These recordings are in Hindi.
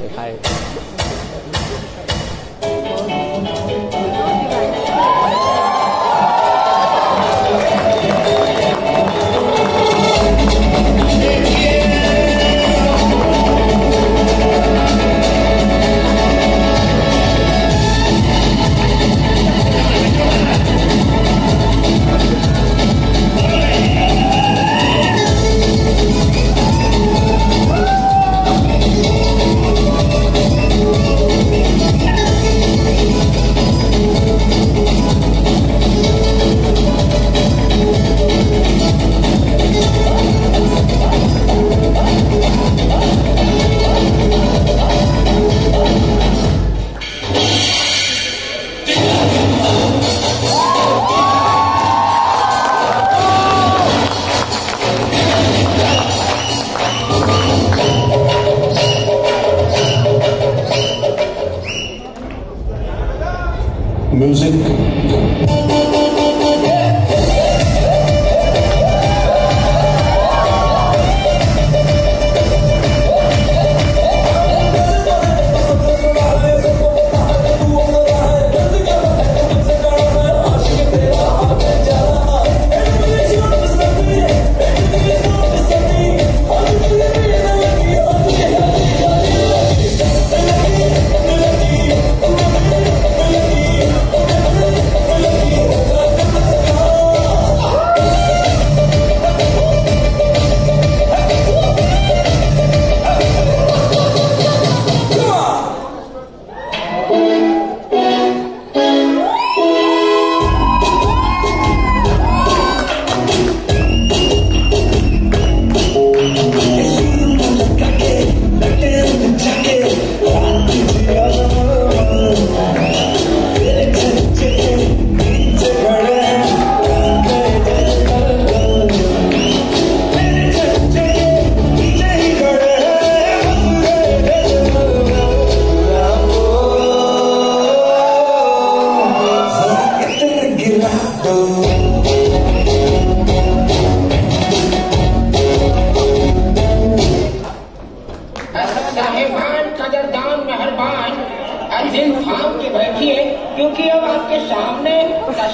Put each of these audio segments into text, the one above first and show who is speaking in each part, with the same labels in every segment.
Speaker 1: 你开。music.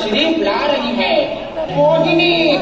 Speaker 1: तशरीफ़ ला रही है। मोहिनी।